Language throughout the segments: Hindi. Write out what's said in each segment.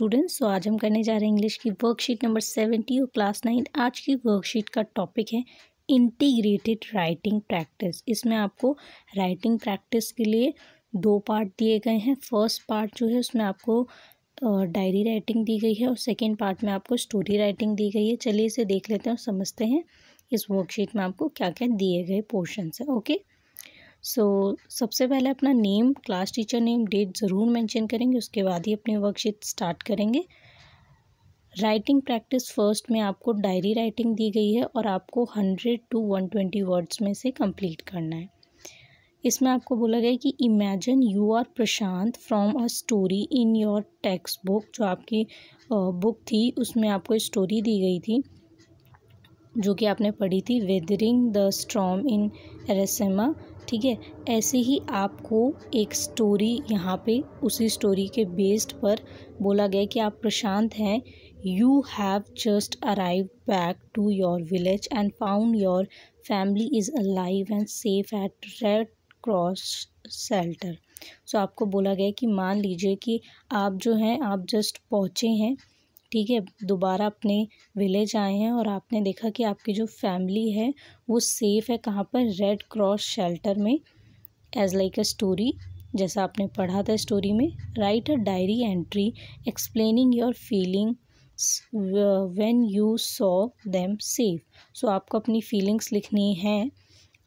स्टूडेंट्स तो आज हम करने जा रहे हैं इंग्लिश की वर्कशीट नंबर सेवेंटी और क्लास नाइन आज की वर्कशीट का टॉपिक है इंटीग्रेटेड राइटिंग प्रैक्टिस इसमें आपको राइटिंग प्रैक्टिस के लिए दो पार्ट दिए गए हैं। फ़र्स्ट पार्ट जो है, उसमें आपको डायरी राइटिंग दी गई है, और सेकेंड पार्ट में आपको स्टोरी राइटिंग दी गई है। चलिए इसे देख लेते हैं और समझते हैं इस वर्कशीट में आपको क्या क्या दिए गए पोर्शन है। ओके सो so, सबसे पहले अपना name class teacher name date ज़रूर मेंशन करेंगे उसके बाद ही अपनी वर्कशीट स्टार्ट करेंगे। राइटिंग प्रैक्टिस फ़र्स्ट में आपको डायरी राइटिंग दी गई है और आपको hundred to one twenty words में से कंप्लीट करना है। इसमें आपको बोला गया कि imagine you are Prashant from a story in your textbook जो आपकी बुक थी उसमें आपको स्टोरी दी गई थी जो कि आपने पढ़ी थी weathering the storm in Erasama ठीक है? ऐसे ही आपको एक स्टोरी यहाँ पे, उसी स्टोरी के बेस्ड पर बोला गया कि आप प्रशांत हैं। You have just arrive back to your village and found your family is alive and safe at red cross shelter so आपको बोला गया कि मान लीजिए कि आप जो हैं, आप जस्ट पहुँचे हैं। ठीक है, दोबारा अपने विलेज आए हैं और आपने देखा कि आपकी जो फैमिली है, वो सेफ़ है कहाँ पर? रेड क्रॉस शेल्टर में एज लाइक अ स्टोरी जैसा आपने पढ़ा था स्टोरी में write a diary entry explaining your feelings when you saw them safe so आपको अपनी फीलिंग्स लिखनी है,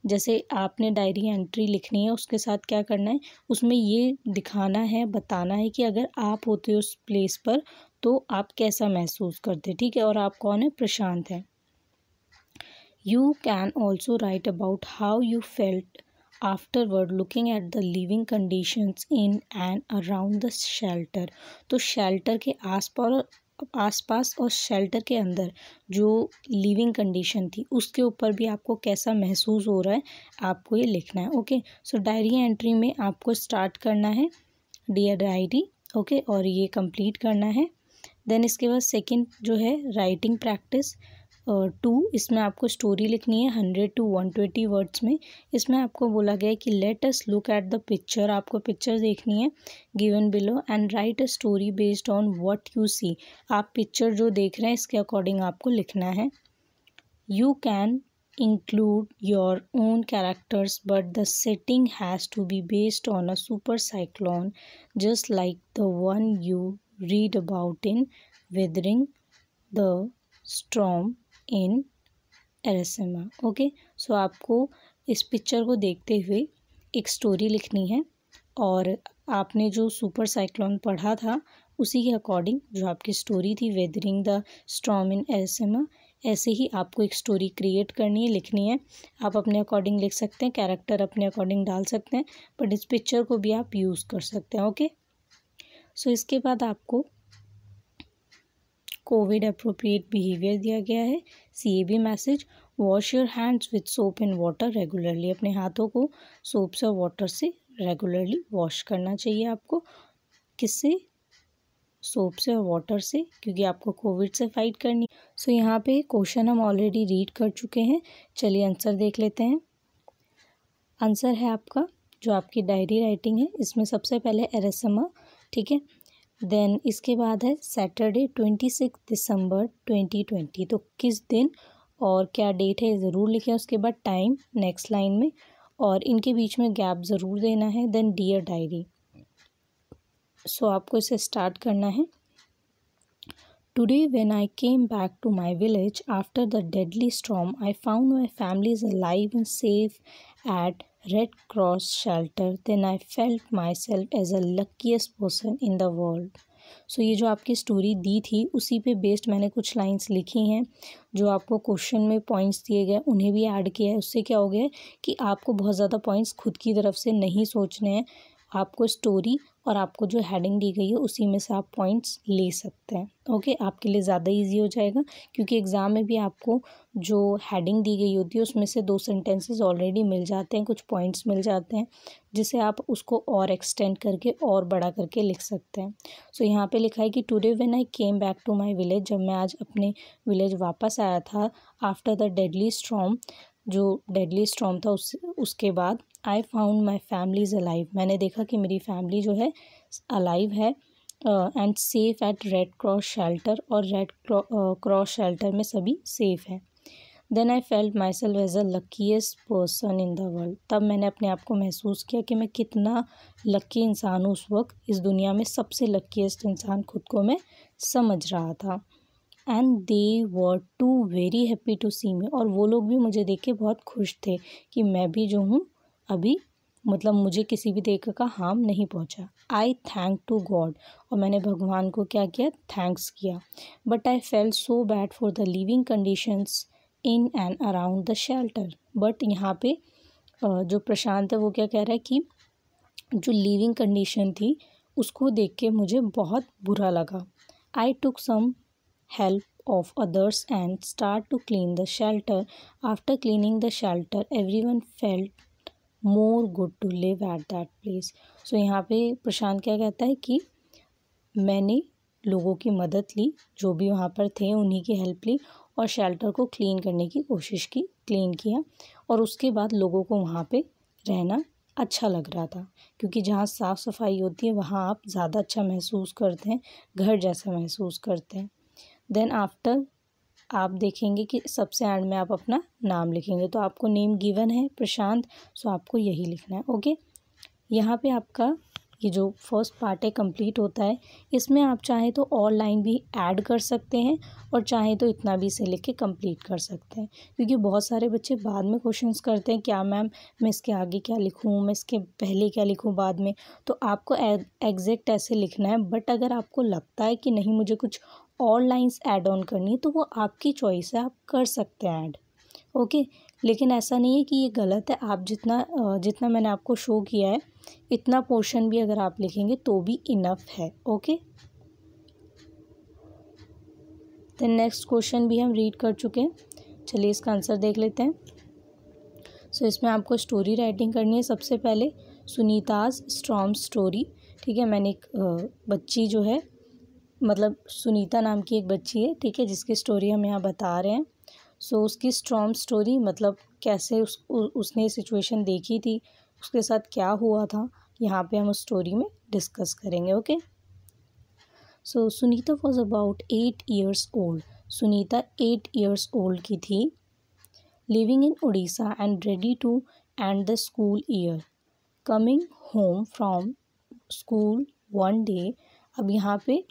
जैसे आपने डायरी एंट्री लिखनी है, उसके साथ क्या करना है? उसमें ये दिखाना है, बताना है कि अगर आप होते हो उस प्लेस पर तो आप कैसा महसूस करते ठीक है, और आप कौन है? प्रशांत हैं। You can also write about how you felt afterward looking at the living conditions in and around the shelter तो शेल्टर के आस पास आसपास और शेल्टर के अंदर जो लिविंग कंडीशन थी, उसके ऊपर भी आपको कैसा महसूस हो रहा है, आपको ये लिखना है ओके सो डायरी एंट्री में आपको स्टार्ट करना है डियर डायरी ओके और ये कंप्लीट करना है। देन इसके बाद सेकंड जो है राइटिंग प्रैक्टिस टू इसमें आपको स्टोरी लिखनी है hundred to one twenty words में। इसमें आपको बोला गया है कि let us look at the picture आपको पिक्चर देखनी है given below and write a story based on what you see आप पिक्चर जो देख रहे हैं, इसके अकॉर्डिंग आपको लिखना है। You can include your own characters, but the setting has to be based on a super cyclone, just like the one you read about in weathering the storm in Erasama okay so आपको इस पिक्चर को देखते हुए एक स्टोरी लिखनी है और आपने जो सुपर साइक्लोन पढ़ा था, उसी के अकॉर्डिंग जो आपकी स्टोरी थी weathering the storm in Erasama ऐसे ही आपको एक स्टोरी क्रिएट करनी है, लिखनी है। आप अपने अकॉर्डिंग लिख सकते हैं कैरेक्टर अपने अकॉर्डिंग डाल सकते हैं बट इस पिक्चर को भी आप यूज़ कर सकते हैं ओके सो इसके बाद आपको कोविड अप्रोप्रिएट बिहेवियर दिया गया है। C A B message wash your hands with soap and water regularly अपने हाथों को सोप से और वाटर से रेगुलरली वॉश करना चाहिए आपको। किससे? सोप से और वाटर से क्योंकि आपको कोविड से फाइट करनी। सो so, यहाँ पे क्वेश्चन हम ऑलरेडी रीड कर चुके हैं। चलिए आंसर देख लेते हैं। आंसर है आपका जो आपकी डायरी राइटिंग है। इसमें सबसे पहले एरेसमा ठीक है? देन इसके बाद है Saturday twenty six December twenty twenty तो किस दिन और क्या डेट है ज़रूर लिखें उसके बाद टाइम नेक्स्ट लाइन में और इनके बीच में गैप ज़रूर देना है. देन डियर डायरी सो आपको इसे स्टार्ट करना है. Today when I came back to my village after the deadly storm I found my family is alive and safe at Red Cross then I felt myself as a luckiest person in the world so ये जो आपकी स्टोरी दी थी, उसी पे बेस्ड मैंने कुछ लाइंस लिखी हैं, जो आपको क्वेश्चन में पॉइंट्स दिए गए, उन्हें भी ऐड किया है। उससे क्या हो गया कि आपको बहुत ज़्यादा पॉइंट्स खुद की तरफ़ से नहीं सोचने हैं। आपको स्टोरी और आपको जो हेडिंग दी गई है उसी में से आप पॉइंट्स ले सकते हैं। ओके आपके लिए ज़्यादा इजी हो जाएगा क्योंकि एग्ज़ाम में भी आपको जो हेडिंग दी गई होती है उसमें से दो सेंटेंसेस ऑलरेडी मिल जाते हैं कुछ पॉइंट्स मिल जाते हैं जिसे आप उसको और एक्सटेंड करके और बड़ा करके लिख सकते हैं। सो so, यहाँ पे लिखा है कि today when I came back to my village जब मैं आज अपने विलेज वापस आया था आफ्टर द डेडली स्ट्रॉम जो डेडली स्ट्रॉम था उस, उसके बाद I found my family is alive मैंने देखा कि मेरी फैमिली जो है अलाइव है and safe at red cross shelter और रेड क्रॉस शेल्टर में सभी सेफ़ हैं. Then I felt myself as a luckiest person in the world तब मैंने अपने आप को महसूस किया कि मैं कितना लक्की इंसान हूँ उस वक्त, इस दुनिया में सबसे लकीस्ट इंसान खुद को मैं समझ रहा था। And they were too very happy to see me और वो लोग भी मुझे देख के बहुत खुश थे कि मैं भी जो हूँ, अभी मतलब मुझे किसी भी तरीके का हार्म नहीं पहुँचा। आई थैंक टू गॉड और मैंने भगवान को क्या किया? थैंक्स किया। But I felt so bad for the living conditions in and around the shelter but यहाँ पे जो प्रशांत है, वो क्या कह रहा है कि जो लिविंग कंडीशन थी, उसको देख के मुझे बहुत बुरा लगा। I took some of others and start to clean the shelter after cleaning the shelter everyone felt more good to live at that place so यहाँ पे प्रशांत क्या कहता है कि मैंने लोगों की मदद ली, जो भी वहाँ पर थे, उन्हीं की हेल्प ली और शेल्टर को क्लीन करने की कोशिश की क्लीन किया और उसके बाद लोगों को वहाँ पे रहना अच्छा लग रहा था। क्योंकि जहाँ साफ़ सफ़ाई होती है, वहाँ आप ज़्यादा अच्छा महसूस करते हैं, घर जैसा महसूस करते हैं। देन आफ्टर आप देखेंगे कि सबसे एंड में आप अपना नाम लिखेंगे। तो आपको नेम गिवन है, प्रशांत सो आपको यही लिखना है ओके यहाँ पे आपका ये जो फ़र्स्ट पार्ट है कंप्लीट होता है, इसमें आप चाहें तो और लाइन भी ऐड कर सकते हैं और चाहें तो इतना भी इसे लिख के कंप्लीट कर सकते हैं। क्योंकि बहुत सारे बच्चे बाद में क्वेश्चंस करते हैं, क्या मैम मैं इसके आगे क्या लिखूँ, मैं इसके पहले क्या लिखूँ बाद में? तो आपको एग्जैक्ट ऐसे लिखना है बट अगर आपको लगता है कि नहीं, मुझे कुछ और लाइंस ऐड ऑन करनी है तो वो आपकी चॉइस है, आप कर सकते हैं ऐड ओके लेकिन ऐसा नहीं है कि ये गलत है। आप जितना जितना मैंने आपको शो किया है इतना पोर्शन भी अगर आप लिखेंगे तो भी इनफ है ओके देन नेक्स्ट क्वेश्चन भी हम रीड कर चुके हैं। चलिए इसका आंसर देख लेते हैं। सो so, इसमें आपको स्टोरी राइटिंग करनी है सबसे पहले। सुनीताज स्ट्रॉम स्टोरी ठीक है? मैंने एक बच्ची जो है मतलब सुनीता नाम की एक बच्ची है ठीक है? जिसकी स्टोरी हम यहाँ बता रहे हैं। सो so, उसकी स्ट्रॉन्ग स्टोरी मतलब कैसे उस उसने सिचुएशन देखी थी उसके साथ क्या हुआ था यहाँ पे हम उस स्टोरी में डिस्कस करेंगे okay so Sunita was about eight years old Sunita eight years old की थी living in Orissa and ready to and the school year coming home from school one day अब यहाँ पे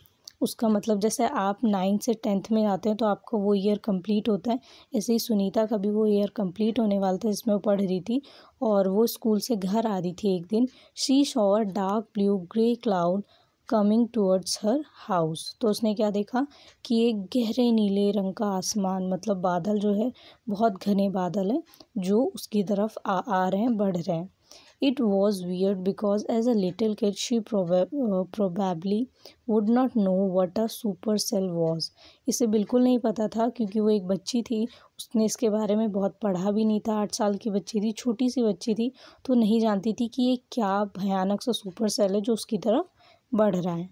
उसका मतलब जैसे आप नाइन्थ से टेंथ में जाते हैं तो आपको वो ईयर कंप्लीट होता है। ऐसे ही सुनीता का भी वो ईयर कंप्लीट होने वाला था जिसमें वो पढ़ रही थी और वो स्कूल से घर आ रही थी एक दिन। She saw dark blue grey cloud coming towards her house तो उसने क्या देखा कि एक गहरे नीले रंग का आसमान मतलब बादल जो है, बहुत घने बादल हैं, जो उसकी तरफ़ आ आ रहे हैं, बढ़ रहे हैं। It was weird because as a little kid she proba uh, probably would not know what a supercell was. इसे बिल्कुल नहीं पता था क्योंकि वो एक बच्ची थी। उसने इसके बारे में बहुत पढ़ा भी नहीं था। आठ साल की बच्ची थी छोटी सी बच्ची थी तो नहीं जानती थी कि ये क्या भयानक सा सुपर सेल है जो उसकी तरफ़ बढ़ रहा है।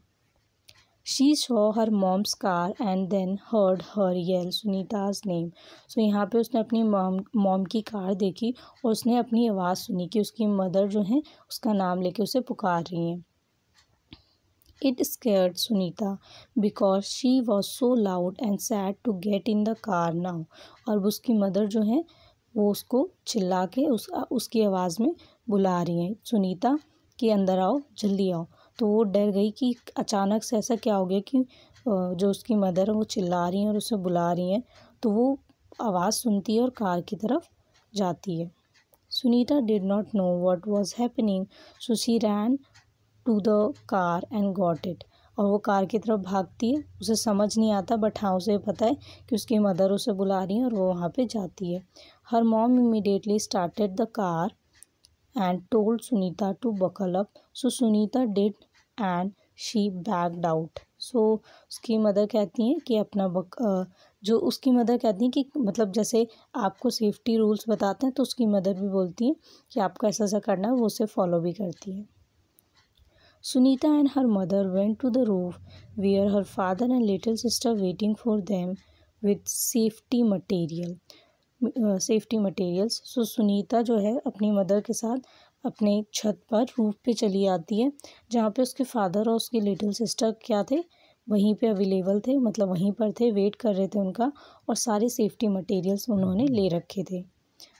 She saw her mom's car and then heard her yell Sunita's name so यहाँ पे उसने अपनी मॉम मॉम की कार देखी और उसने अपनी आवाज़ सुनी कि उसकी मदर जो है, उसका नाम लेके उसे पुकार रही हैं। It scared Sunita because she was so loud and said to get in the car now और उसकी मदर जो है, वो उसको चिल्ला के उस, उसकी आवाज़ में बुला रही हैं। सुनीता कि अंदर आओ, जल्दी आओ। तो वो डर गई कि अचानक से ऐसा क्या हो गया कि जो उसकी मदर है वो चिल्ला रही हैं और उसे बुला रही हैं तो वो आवाज़ सुनती है और कार की तरफ़ जाती है। Sunita did not know what was happening so she ran to the car and got it और वो कार की तरफ़ भागती है, उसे समझ नहीं आता बट हाँ उसे पता है कि उसकी मदर उसे बुला रही है और वो वहाँ पे जाती है। Her mom immediately started the car and told Sunita to buckle up so Sunita did and she backed out so उसकी मदर कहती हैं कि अपना बक जो उसकी मदर कहती हैं कि मतलब जैसे आपको सेफ्टी रूल्स बताते हैं तो उसकी मदर भी बोलती हैं कि आपको ऐसा ऐसा करना है, वो उसे फॉलो भी करती है। Sunita and her mother went to the roof where her father and little sister waiting for them with safety material safety materials so Sunita जो है अपनी मदर के साथ अपने छत पर रूफ पे चली आती है, जहाँ पे उसके फादर और उसकी लिटिल सिस्टर क्या थे? वहीं पे अवेलेबल थे मतलब वहीं पर थे वेट कर रहे थे उनका और सारे सेफ्टी मटेरियल्स उन्होंने ले रखे थे।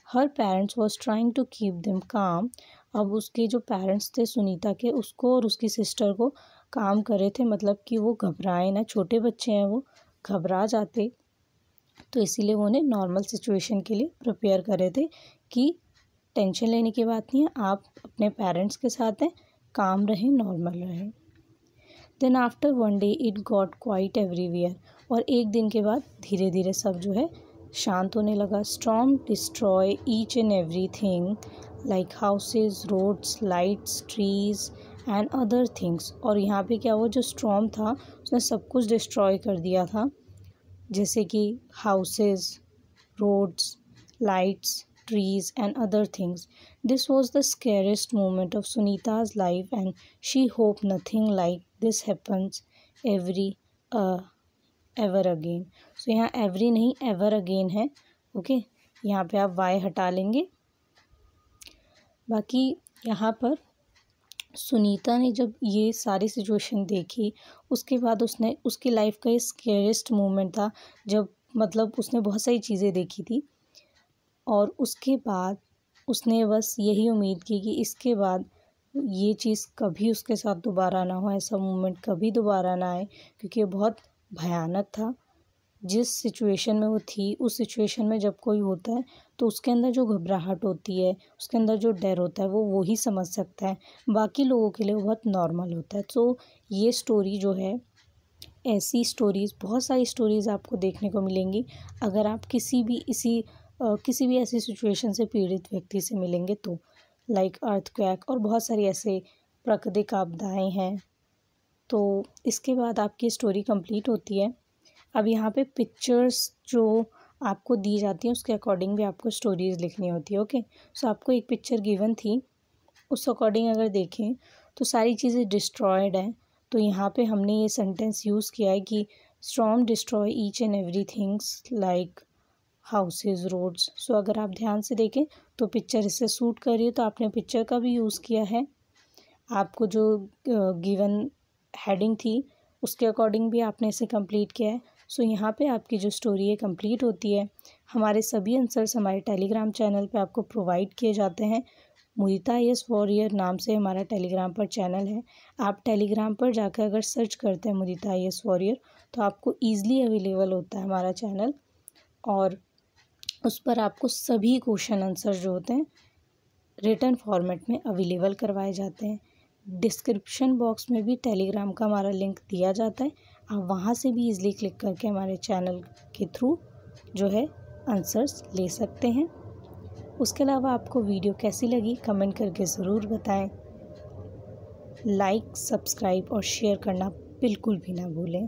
Her parents was trying to keep them calm अब उसके जो पेरेंट्स थे सुनीता के, उसको और उसकी सिस्टर को काम करे थे मतलब कि वो घबराए ना, छोटे बच्चे हैं वो, घबरा जाते। तो इसीलिए वो उन्हें नॉर्मल सिचुएशन के लिए प्रिपेयर कर रहे थे कि टेंशन लेने की बात नहीं है, आप अपने पेरेंट्स के साथ हैं, काम रहें, नॉर्मल रहें। Then after one day it got quiet everywhere और एक दिन के बाद धीरे धीरे सब जो है, शांत होने लगा। Storm destroy each and everything like houses roads lights trees and other things और यहाँ पे क्या हुआ, जो स्ट्रॉम था, उसने सब कुछ डिस्ट्रॉय कर दिया था। जैसे कि houses roads lights trees and other things. This was the scariest moment of Sunita's life and she hoped nothing like this happens every uh, ever again. So यहाँ every नहीं ever again है ओके okay? यहाँ पे आप वाई हटा लेंगे बाकी यहाँ पर सुनीता ने जब ये सारी सिचुएशन देखी उसके बाद उसने उसकी लाइफ का ये स्केरेस्ट मोमेंट था जब मतलब उसने बहुत सारी चीज़ें देखी थी और उसके बाद उसने बस यही उम्मीद की कि इसके बाद ये चीज़ कभी उसके साथ दोबारा ना हो, ऐसा मोमेंट कभी दोबारा ना आए, क्योंकि ये बहुत भयानक था। जिस सिचुएशन में वो थी, उस सिचुएशन में जब कोई होता है तो उसके अंदर जो घबराहट होती है, उसके अंदर जो डर होता है, वो वो ही समझ सकता है। बाकी लोगों के लिए बहुत नॉर्मल होता है। तो ये स्टोरी जो है, ऐसी स्टोरीज़ बहुत सारी स्टोरीज़ आपको देखने को मिलेंगी। अगर आप किसी भी इसी किसी भी ऐसी सिचुएशन से पीड़ित व्यक्ति से मिलेंगे तो लाइक क्वैक और बहुत सारी ऐसे प्राकृतिक आपदाएँ हैं। तो इसके बाद आपकी स्टोरी कंप्लीट होती है। अब यहाँ पे पिक्चर्स जो आपको दी जाती हैं, उसके अकॉर्डिंग भी आपको स्टोरीज़ लिखनी होती है ओके सो आपको एक पिक्चर गिवन थी, उस अकॉर्डिंग अगर देखें तो सारी चीज़ें डिस्ट्रॉयड हैं। तो यहाँ पे हमने ये सेंटेंस यूज़ किया है कि strong destroy each and every things like houses roads so अगर आप ध्यान से देखें तो पिक्चर इससे सूट कर रही है तो आपने पिक्चर का भी यूज़ किया है। आपको जो गिवन हेडिंग थी, उसके अकॉर्डिंग भी आपने इसे कंप्लीट किया है। सो यहाँ पे आपकी जो स्टोरी है कंप्लीट होती है। हमारे सभी आंसर्स हमारे टेलीग्राम चैनल पे आपको प्रोवाइड किए जाते हैं। मुदिता यस वॉरियर नाम से हमारा टेलीग्राम पर चैनल है। आप टेलीग्राम पर जाकर अगर सर्च करते हैं मुदिता यस वॉरियर तो आपको ईज़िली अवेलेबल होता है हमारा चैनल और उस पर आपको सभी क्वेश्चन आंसर जो होते हैं, रिटर्न फॉर्मेट में अवेलेबल करवाए जाते हैं। डिस्क्रिप्शन बॉक्स में भी टेलीग्राम का हमारा लिंक दिया जाता है। आप वहाँ से भी इजीली क्लिक करके हमारे चैनल के थ्रू जो है आंसर्स ले सकते हैं। उसके अलावा आपको वीडियो कैसी लगी कमेंट करके ज़रूर बताएँ। लाइक, सब्सक्राइब और शेयर करना बिल्कुल भी ना भूलें।